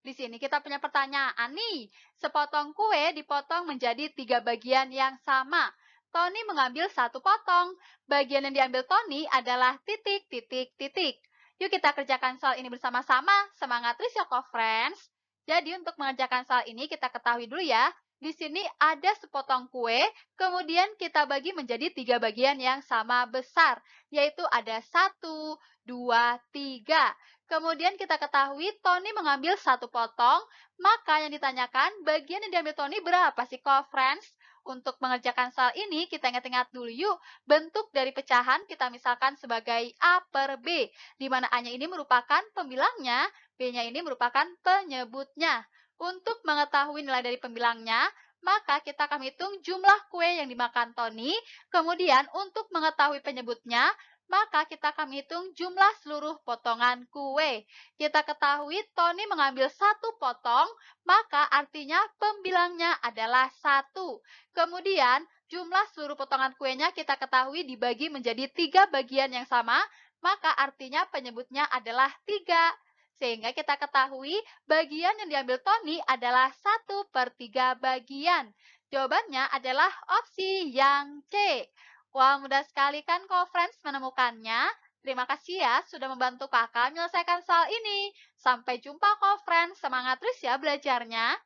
Di sini kita punya pertanyaan nih. Sepotong kue dipotong menjadi tiga bagian yang sama. Tony mengambil satu potong. Bagian yang diambil Tony adalah titik, titik, titik. Yuk kita kerjakan soal ini bersama-sama. Semangat ya, friends. Jadi untuk mengerjakan soal ini kita ketahui dulu ya. Di sini ada sepotong kue, kemudian kita bagi menjadi tiga bagian yang sama besar, yaitu ada satu, dua, tiga. Kemudian kita ketahui Tony mengambil satu potong, maka yang ditanyakan bagian yang diambil Tony berapa sih kok friends? Untuk mengerjakan soal ini, kita ingat-ingat dulu yuk, bentuk dari pecahan kita misalkan sebagai A per B, di mana A-nya ini merupakan pembilangnya, B-nya ini merupakan penyebutnya. Untuk mengetahui nilai dari pembilangnya, maka kita akan hitung jumlah kue yang dimakan Tony. Kemudian untuk mengetahui penyebutnya, maka kita akan hitung jumlah seluruh potongan kue. Kita ketahui Tony mengambil satu potong, maka artinya pembilangnya adalah satu. Kemudian, jumlah seluruh potongan kuenya kita ketahui dibagi menjadi tiga bagian yang sama, maka artinya penyebutnya adalah tiga. Sehingga kita ketahui bagian yang diambil Tony adalah satu per tiga bagian. Jawabannya adalah opsi yang C. Wah, mudah sekali kan kok friends menemukannya? Terima kasih ya sudah membantu kakak menyelesaikan soal ini. Sampai jumpa kok friends, semangat terus ya belajarnya.